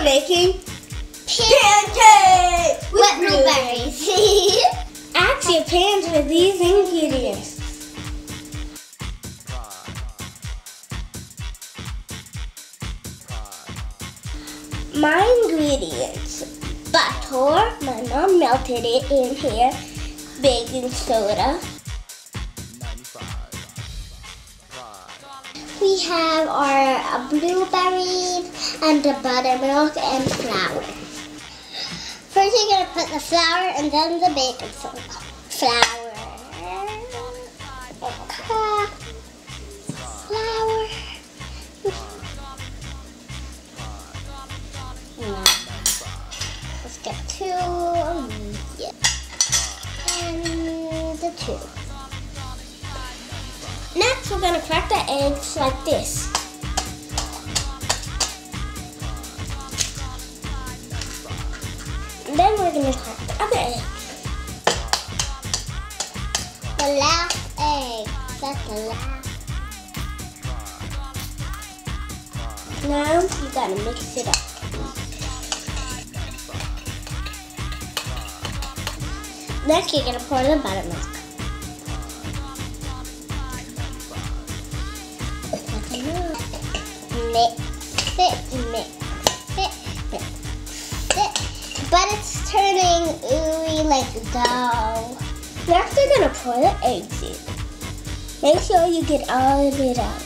we're making pancakes with, with blueberries. Add your pans with these ingredients. My ingredients, butter, my mom melted it in here, baking soda. We have our blueberries, and the buttermilk and flour. First you're gonna put the flour and then the baking soda. Flour. Flour. Let's get two. And the two. Next, we're gonna crack the eggs like this. We're gonna crack the other egg. The last egg. That's the last. Now you gotta mix it up. Next, you're gonna pour the buttermilk. Mix it, mix. But it's turning ooey like dough. Next, you're gonna pour the eggs in. Make sure you get all of it out.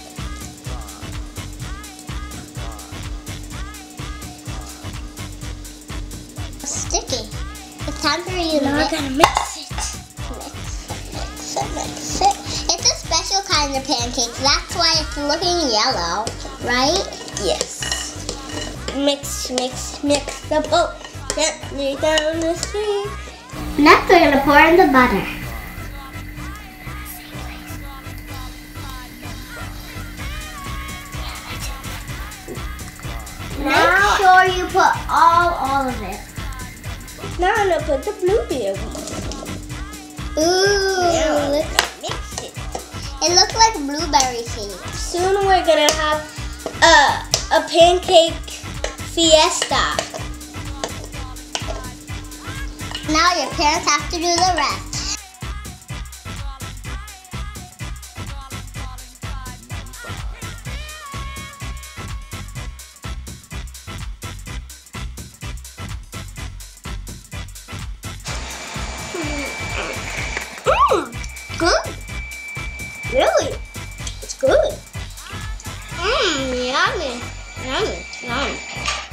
Sticky. It's time for you to mix. I gotta mix it. Mix it, mix it. It's a special kind of pancake. That's why it's looking yellow, right? Yes. Mix, mix, mix the boat gently down the stream. Next, we're gonna pour in the butter. Make sure you put all, all of it. Now I'm gonna put the blueberries. Ooh, look, mix it. it looks like blueberry seeds. Soon we're gonna have a, a pancake fiesta. Now your parents have to do the rest. Good. Really? It's good. Mmm, yummy. Yummy, yummy.